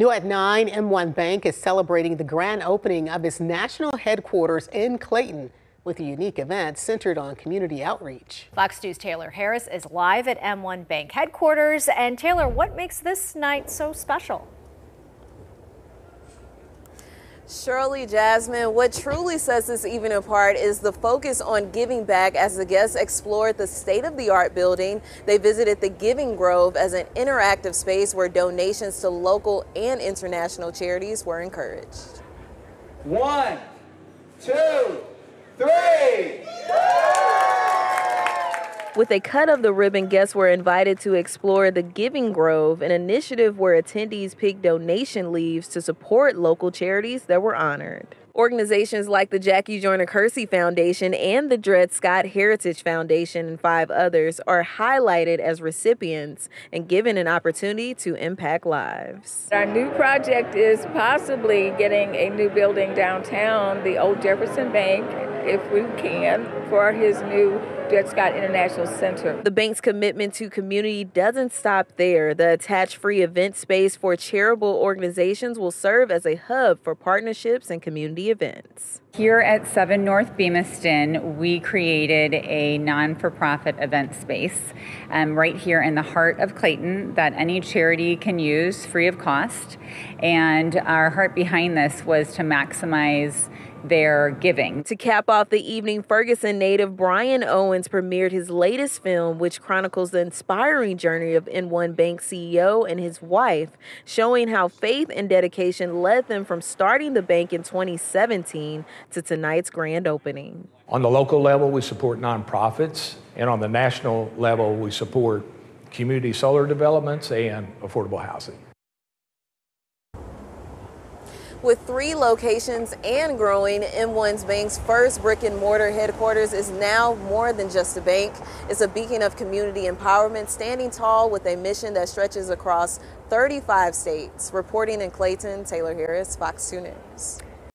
New at 9, M1 Bank is celebrating the grand opening of its national headquarters in Clayton with a unique event centered on community outreach. Fox News Taylor Harris is live at M1 Bank headquarters. And Taylor, what makes this night so special? Shirley Jasmine, what truly sets this evening apart is the focus on giving back as the guests explored the state-of-the-art building. They visited the Giving Grove as an interactive space where donations to local and international charities were encouraged. One, two, three. With a cut of the ribbon, guests were invited to explore the Giving Grove, an initiative where attendees pick donation leaves to support local charities that were honored. Organizations like the Jackie Joyner Kersee Foundation and the Dred Scott Heritage Foundation and five others are highlighted as recipients and given an opportunity to impact lives. Our new project is possibly getting a new building downtown, the old Jefferson Bank, if we can, for his new Dred Scott International Center. The bank's commitment to community doesn't stop there. The attached free event space for charitable organizations will serve as a hub for partnerships and community events. Here at 7 North Bemiston, we created a non for profit event space um, right here in the heart of Clayton that any charity can use free of cost. And our heart behind this was to maximize their giving. To cap off the evening, Ferguson native Brian Owens premiered his latest film, which chronicles the inspiring journey of M1 Bank CEO and his wife, showing how faith and dedication led them from starting the bank in 2017 to tonight's grand opening. On the local level, we support nonprofits, and on the national level, we support community solar developments and affordable housing. With three locations and growing, M1's Bank's first brick and mortar headquarters is now more than just a bank. It's a beacon of community empowerment, standing tall with a mission that stretches across 35 states. Reporting in Clayton, Taylor Harris, Fox 2 News.